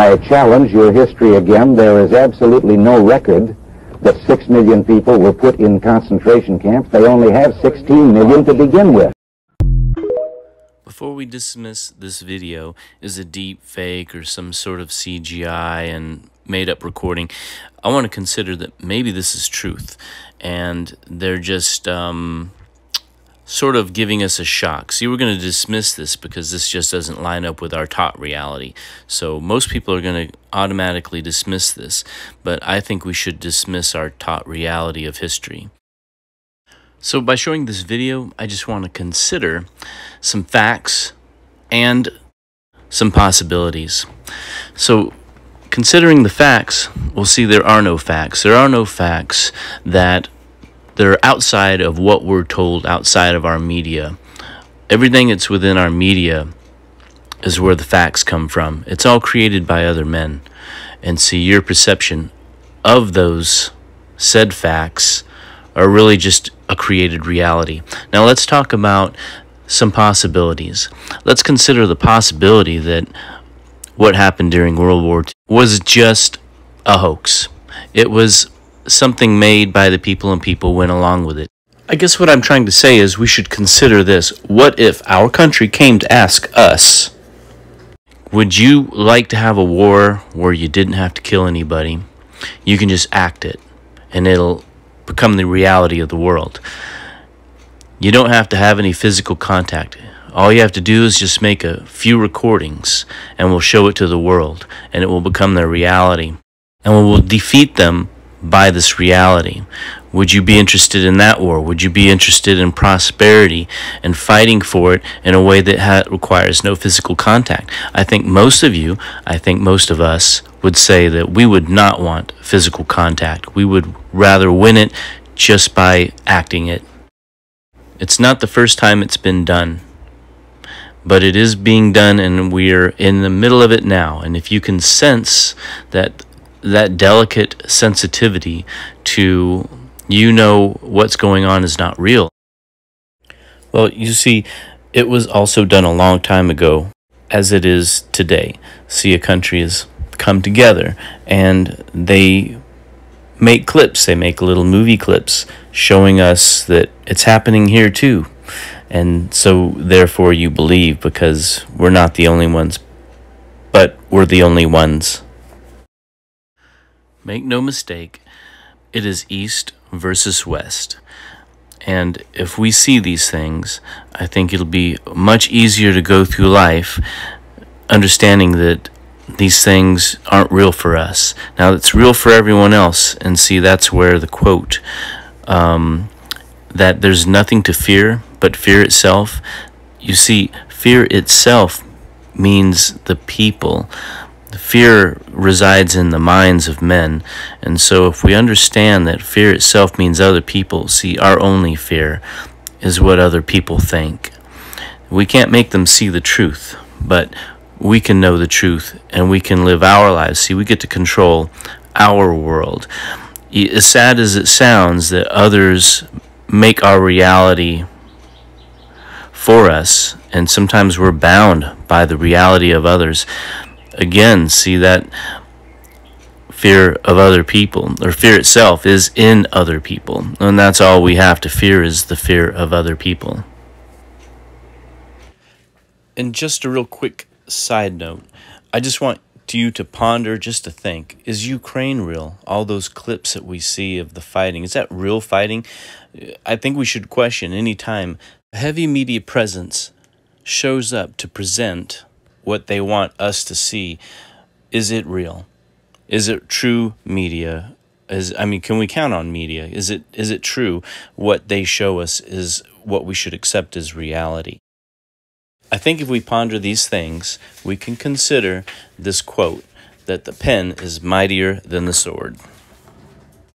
I challenge your history again. There is absolutely no record that six million people were put in concentration camps. They only have 16 million to begin with. Before we dismiss this video as a deep fake or some sort of CGI and made up recording, I want to consider that maybe this is truth and they're just um, sort of giving us a shock. See, we're going to dismiss this because this just doesn't line up with our taught reality. So most people are going to automatically dismiss this, but I think we should dismiss our taught reality of history. So by showing this video, I just want to consider some facts and some possibilities. So considering the facts, we'll see there are no facts. There are no facts that they're outside of what we're told outside of our media. Everything that's within our media is where the facts come from. It's all created by other men. And see, your perception of those said facts are really just a created reality. Now, let's talk about some possibilities. Let's consider the possibility that what happened during World War II was just a hoax. It was something made by the people and people went along with it. I guess what I'm trying to say is we should consider this. What if our country came to ask us, would you like to have a war where you didn't have to kill anybody? You can just act it and it'll become the reality of the world. You don't have to have any physical contact. All you have to do is just make a few recordings and we'll show it to the world and it will become their reality. And we will defeat them by this reality? Would you be interested in that war? Would you be interested in prosperity and fighting for it in a way that ha- requires no physical contact? I think most of you, I think most of us would say that we would not want physical contact. We would rather win it just by acting it. It's not the first time it's been done, but it is being done and we're in the middle of it now. And if you can sense that that delicate sensitivity to you know what's going on is not real. Well, you see, it was also done a long time ago, as it is today. See, a country has come together and they make clips, they make little movie clips showing us that it's happening here too. And so, therefore, you believe because we're not the only ones, but we're the only ones Make no mistake, it is East versus West. And if we see these things, I think it'll be much easier to go through life understanding that these things aren't real for us. Now, it's real for everyone else. And see, that's where the quote um, that there's nothing to fear but fear itself. You see, fear itself means the people. Fear resides in the minds of men, and so if we understand that fear itself means other people, see, our only fear is what other people think. We can't make them see the truth, but we can know the truth and we can live our lives. See, we get to control our world. As sad as it sounds that others make our reality for us, and sometimes we're bound by the reality of others again see that fear of other people or fear itself is in other people. And that's all we have to fear is the fear of other people. And just a real quick side note i just want you to ponder just to think is ukraine real? All those clips that we see of the fighting is that real fighting? I think we should question any time a heavy media presence shows up to present what they want us to see. Is it real? Is it true media? Is I mean, can we count on media? Is it is it true what they show us is what we should accept as reality? I think if we ponder these things, we can consider this quote that the pen is mightier than the sword.